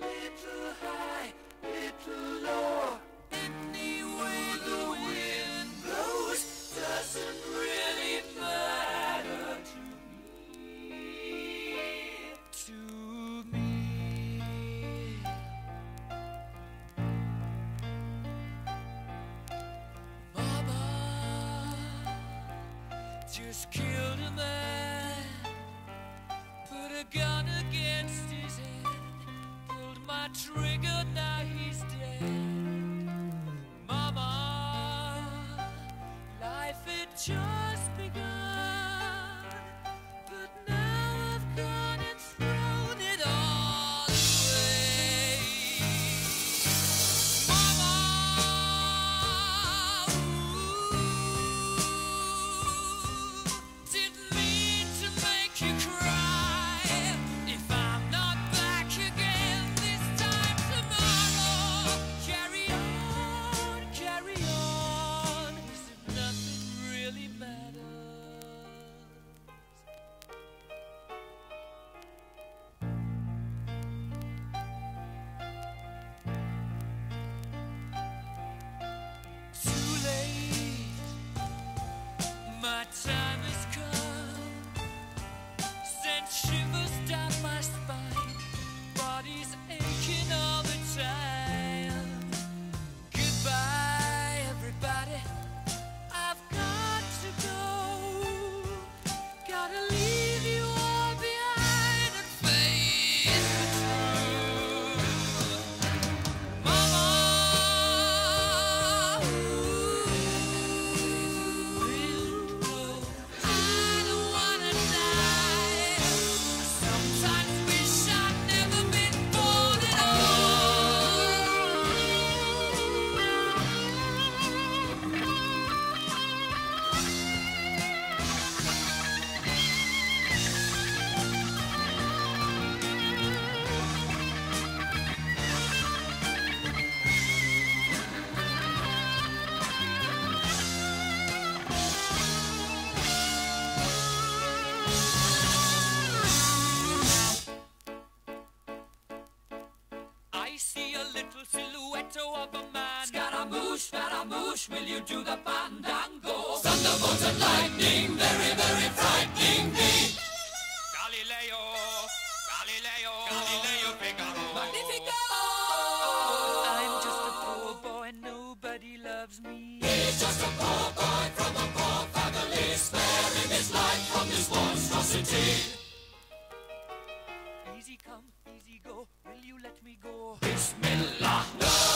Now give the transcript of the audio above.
little high, little low. Any the wind blows doesn't really matter to me. To me. Mama just killed a man, put a gun my trigger, now he's dead. Mama, life had just begun, Scaramouche, Scaramouche, will you do the fandango? Thunderbolt and lightning, very, very frightening me. Galileo, Galileo, Galileo Figaro. Magnifico! I'm just a poor boy, nobody loves me. He's just a poor boy from a poor family, sparing his life from this monstrosity. Easy come, easy go. Will you let me go? Bismillah. No,